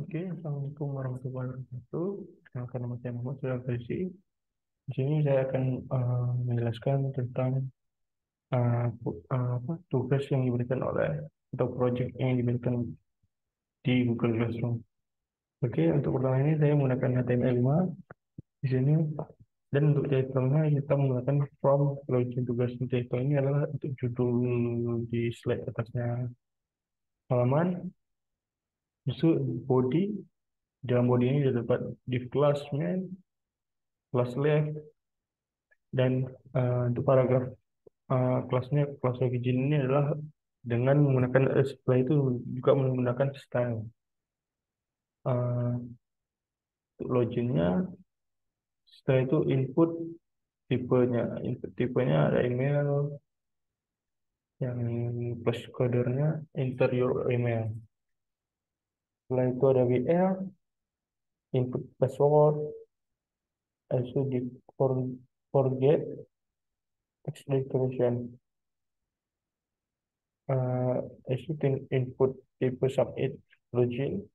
Oke, Assalamualaikum warahmatullahi wabarakatuh. Perkenalkan nama saya Muhammad Surya Farisi. Di sini saya akan uh, menjelaskan tentang uh, uh, apa, tugas yang diberikan oleh atau project yang diberikan di Google Classroom. Oke, untuk pertama ini saya menggunakan HTML5 di sini dan untuk titelnya kita menggunakan from login tugas title ini adalah untuk judul di slide atasnya halaman itu body dalam body ini terdapat div class main class left. Dan uh, untuk paragraf uh, kelasnya kelas origin ini adalah dengan menggunakan setelah itu juga menggunakan style. Uh, untuk loginnya setelah itu input tipenya. Input tipenya ada email. Yang plus kodernya interior email setelah itu ada WR input password also di for, forget text uh, also input type submit login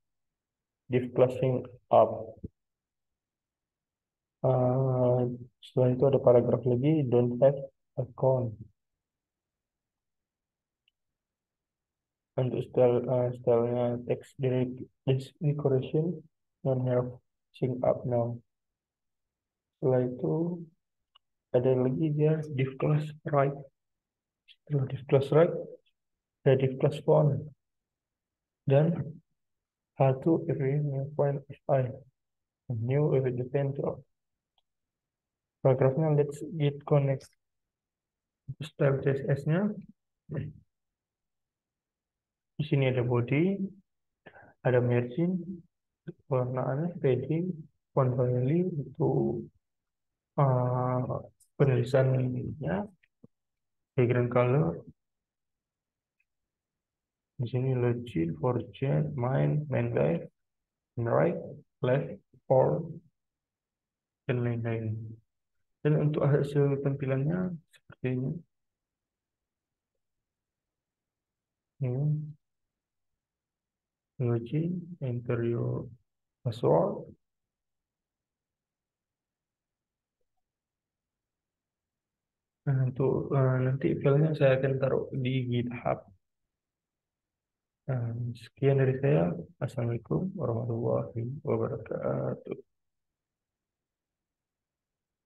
div classing up. Uh, setelah itu ada paragraf lagi don't have account untuk style uh, stylenya text decoration non have sync up now. Setelah itu ada lagi dia div class right. Setelah div class right ada div class font. Dan satu area point fi new if it depends on paragrafnya let's get connect style css nya di sini ada body, ada margin, warna aneh, padding, font family itu uh, penulisannya, background color. Di sini login, forget, main, main life, right, left, for, dan lain-lain. Dan untuk hasil tampilannya seperti ini. Ini login, enter your password. Nah, untuk uh, nanti filenya saya akan taruh di GitHub. Uh, sekian dari saya. Assalamualaikum warahmatullahi wabarakatuh.